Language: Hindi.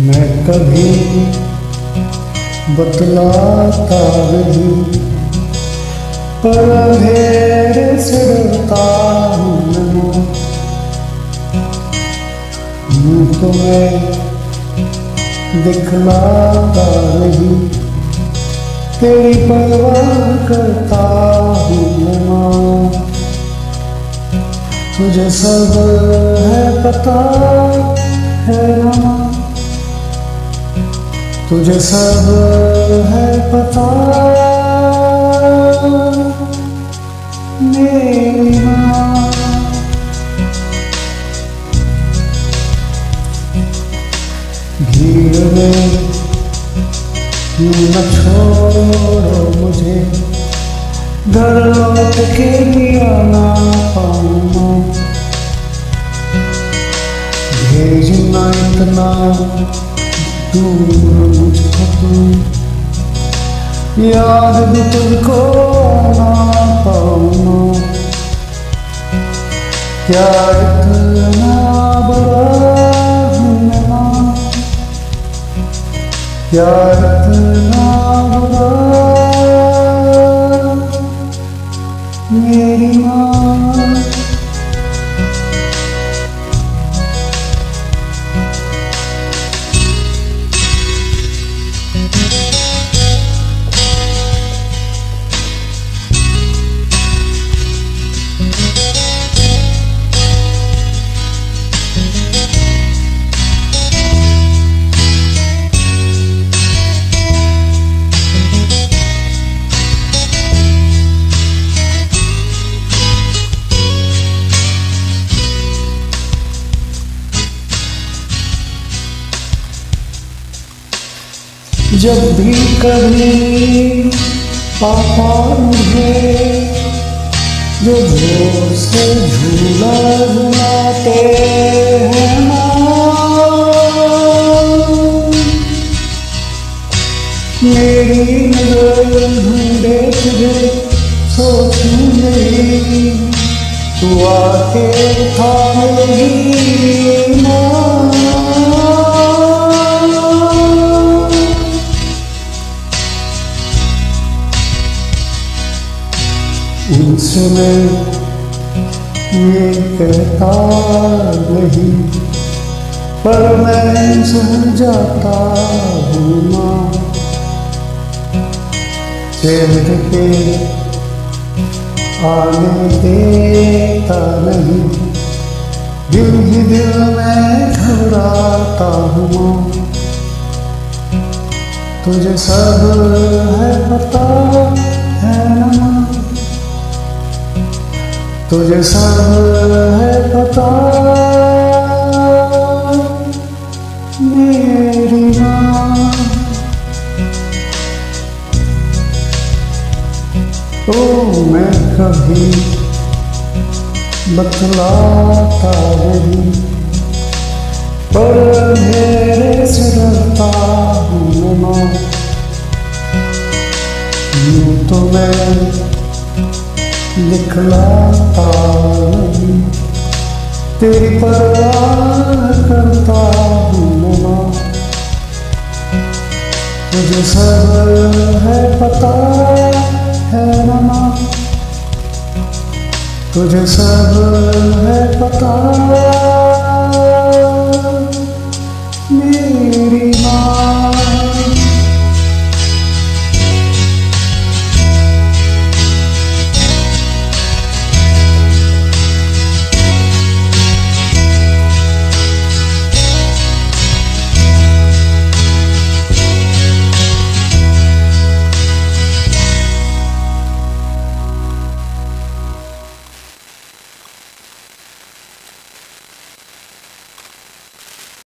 मैं कभी बतलाता नहीं, पर अंधेरे से डरता हूँ मैं तो मैं दिखलाता नहीं, तेरी परवाह करता हूँ मैं तुझे सब है, पता है ना। तुझे सब है पता। माँ। न छोड़ो मुझे। घर लौट के भी आना पाऊँ भेजना इतना याद भी तुझको ना पाऊँ क्या इतना मैं क्या इतना जब भी कभी पापा मुझे जो ज़ोर से झूला उनसे मैं ये कहता नहीं, पर मैं समझ जाता हूँ माँ। चेहरे पे आने देता नहीं, दिल ही दिल में घबराता हूँ तुझे सब है पता है ना तुझे सब है पता। मेरी ओ, मैं कभी बतलाता नहीं। पर मेरे से डरता हूँ माँ तो मैं लिखना तेरी परवाह करता हूँ तुझे सब है, पता है ममा। तुझे सब है, पता। मेरी